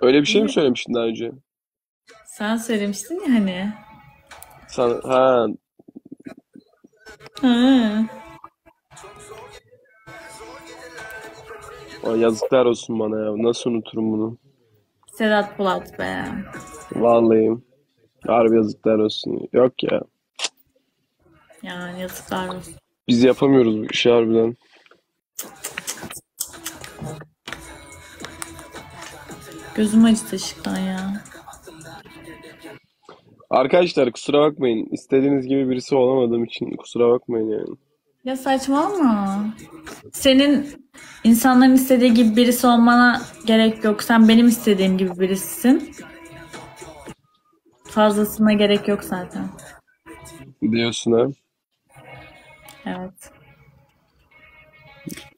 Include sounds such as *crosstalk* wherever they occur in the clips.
Öyle bir şey mi söylemiştin daha önce? Sen söylemiştin ya hani. Sana, ha, Ha. Ay yazıklar olsun bana ya. Nasıl unuturum bunu? Sedat Polat be. Vallahi. Harbi yazıklar olsun. Yok ya. Yani yazıklar olsun. Biz yapamıyoruz bu işi harbiden. Gözüm acıdı ışıktan ya. Arkadaşlar kusura bakmayın. İstediğiniz gibi birisi olamadığım için kusura bakmayın yani. Ya saçmalama. Senin insanların istediği gibi birisi olmana gerek yok. Sen benim istediğim gibi birisisin. Fazlasına gerek yok zaten. Diyorsun ha. Evet.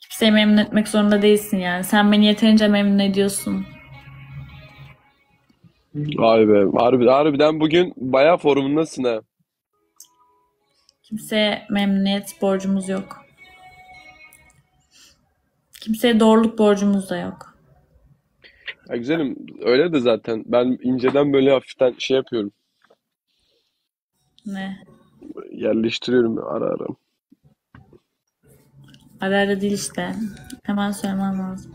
Kimseyi memnun etmek zorunda değilsin yani. Sen beni yeterince memnun ediyorsun. Vay be. Harbi, harbiden bugün bayağı forumundasın ha. Kimseye memnuniyet borcumuz yok. Kimseye doğruluk borcumuz da yok. Ya güzelim. Öyle de zaten. Ben inceden böyle hafiften şey yapıyorum. Ne? Yerleştiriyorum ara ara. Ara ara değil işte. Hemen söylemem lazım.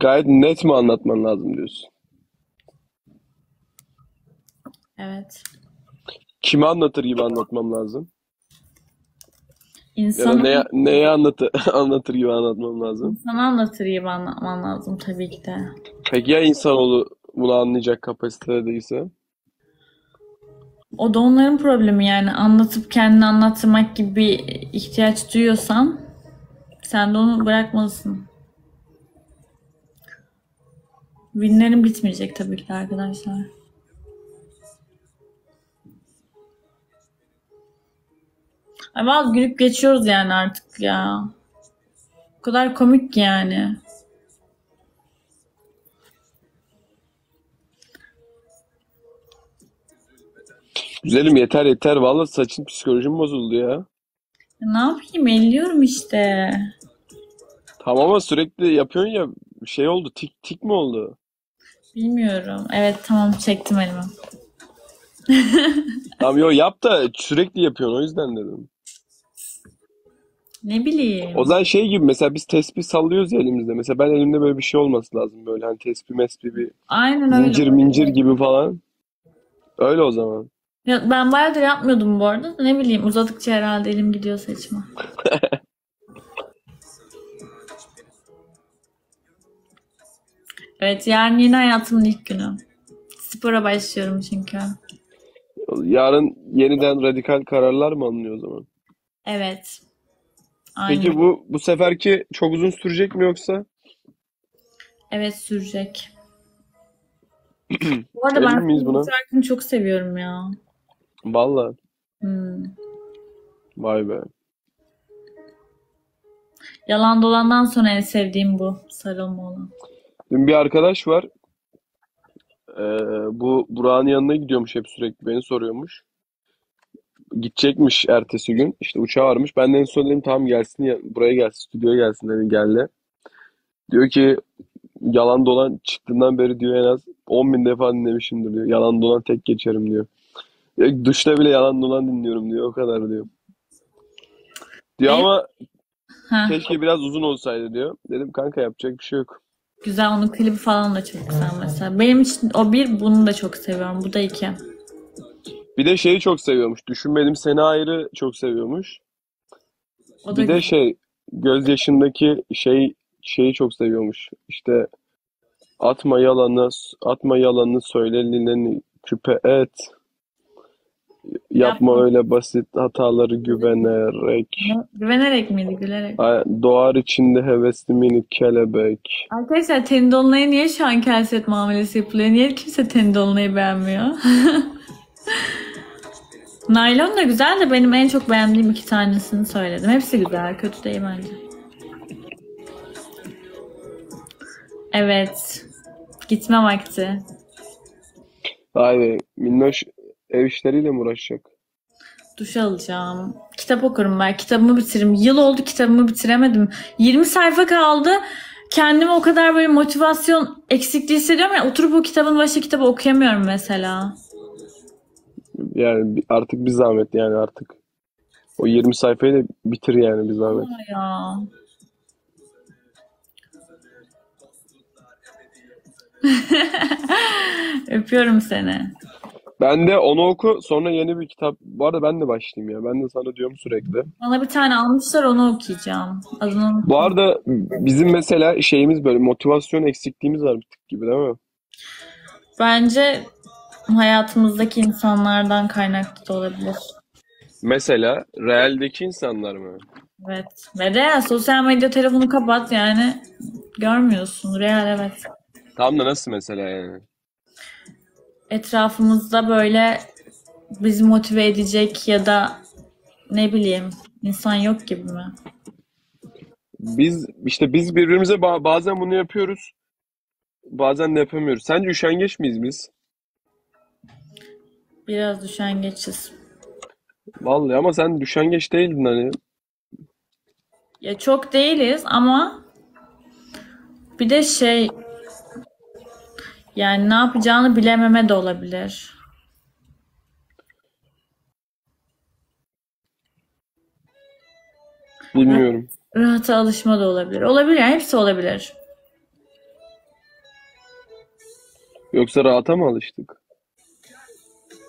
Gayet net mi anlatman lazım diyorsun. Evet. Kimi anlatır gibi anlatmam lazım. İnsanı, neye, neye anlatır, *laughs* anlatır gibi anlatmam lazım. insanı anlatır gibi anlatman lazım tabii ki de. Peki ya insanoğlu bunu anlayacak kapasitede değilse? O da onların problemi yani. Anlatıp kendini anlatmak gibi bir ihtiyaç duyuyorsan sen de onu bırakmalısın. Winlerin bitmeyecek tabii ki de arkadaşlar. Ay valla gülüp geçiyoruz yani artık ya. O kadar komik ki yani. Güzelim yeter yeter. Vallahi saçın psikolojim bozuldu. Ya Ne yapayım elliyorum işte. Tamam ama sürekli yapıyorsun ya şey oldu tik tik mi oldu? Bilmiyorum. Evet tamam çektim elimi. *laughs* Tamam yo yap da sürekli yapıyorsun o yüzden dedim. Ne bileyim. O zaman şey gibi mesela biz tespih sallıyoruz ya elimizde. Mesela ben elimde böyle bir şey olması lazım böyle hani tespih mespih bir Aynen öyle. zincir mincir gibi falan. Öyle o zaman. Ya ben bayağıdır yapmıyordum bu arada. da Ne bileyim uzadıkça herhalde elim gidiyor saçıma. *laughs* Evet yarın yeni hayatımın ilk günü. Spora başlıyorum çünkü. Yarın yeniden radikal kararlar mı alınıyor o zaman? Evet. Aynen. Peki bu bu seferki çok uzun sürecek mi yoksa? Evet sürecek. *clears throat* Bu arada Emin ben miyiz buna? bu şarkını çok seviyorum ya. Vallahi. Hmm. Vay be. Yalan dolandan sonra en sevdiğim bu. Sarılma olan. Dün bir arkadaş var. Ee, bu Burak'ın yanına gidiyormuş hep sürekli beni soruyormuş. Gidecekmiş ertesi gün. İşte uçağı varmış. Ben de en son dedim tamam gelsin ya, buraya gelsin stüdyoya gelsin dedim geldi. Diyor ki yalan dolan çıktığından beri diyor en az 10 bin defa dinlemişimdir diyor. Yalan dolan tek geçerim diyor. Ya, duşta bile yalan dolan dinliyorum diyor o kadar diyor. Diyor ama Heh, keşke biraz uzun olsaydı diyor. Dedim kanka yapacak bir şey yok. Güzel onun klibi falan da çok güzel mesela. Benim için o bir bunu da çok seviyorum. Bu da iki. Bir de şeyi çok seviyormuş. Düşünmedim seni ayrı çok seviyormuş. O da Bir de güzel. şey gözyaşındaki şey şeyi çok seviyormuş. İşte atma yalanı, atma yalanı söyle lineni küpe et. Yapma Yapma. öyle basit hataları güvenerek. Güvenerek miydi? Gülerek. Ay, Doğar içinde hevesli minik kelebek. Arkadaşlar Teni Dolunay'a niye şu an kelset muamelesi yapılıyor? Niye kimse Teni Dolunay'ı beğenmiyor? *laughs* Naylon da güzel de benim en çok beğendiğim iki tanesini söyledim. Hepsi güzel. Kötü değil bence. Evet. Gitme vakti. Vay be, minnoş ev işleriyle mi uğraşacak? Duş alacağım. Kitap okurum ben. Kitabımı bitiririm. Yıl oldu kitabımı bitiremedim. 20 sayfa kaldı. kendimi o kadar böyle motivasyon eksikliği hissediyorum ya oturup o kitabın başı kitabı okuyamıyorum mesela. Yani artık bir zahmet yani artık. O 20 sayfayı da bitir yani bir zahmet. Ama ya. *laughs* Öpüyorum seni. Ben de onu oku sonra yeni bir kitap. Bu arada ben de başlayayım ya. Ben de sana diyorum sürekli. Bana bir tane almışlar onu okuyacağım. Adını. Bu arada bizim mesela şeyimiz böyle motivasyon eksikliğimiz var bir tık gibi değil mi? Bence hayatımızdaki insanlardan kaynaklı da olabilir. Mesela realdeki insanlar mı? Evet. Ve real sosyal medya telefonu kapat yani görmüyorsun. Real evet. Tam da nasıl mesela yani? Etrafımızda böyle bizi motive edecek ya da ne bileyim insan yok gibi mi? Biz işte biz birbirimize ba- bazen bunu yapıyoruz. Bazen de yapamıyoruz. Sence üşengeç miyiz biz? Biraz düşengeçiz. Vallahi ama sen üşengeç değildin hani. Ya çok değiliz ama bir de şey yani ne yapacağını bilememe de olabilir. Bilmiyorum. Rahata alışma da olabilir. Olabilir yani hepsi olabilir. Yoksa rahata mı alıştık?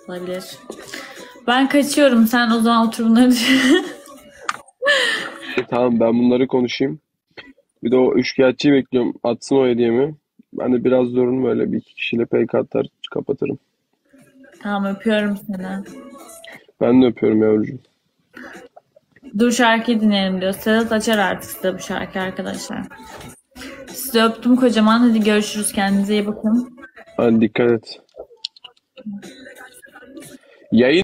Olabilir. Ben kaçıyorum. Sen o zaman otur bunları düşün. *laughs* E, tamam ben bunları konuşayım. Bir de o üçkağıtçıyı bekliyorum. Atsın o hediyemi. Ben de biraz zorun böyle bir iki kişiyle PK atar kapatırım. Tamam öpüyorum seni. Ben de öpüyorum yavrucuğum. Dur şarkıyı dinleyelim diyor. Sedat açar artık size bu şarkı arkadaşlar. Sizi öptüm kocaman. Hadi görüşürüz. Kendinize iyi bakın. Hadi dikkat et. Yayın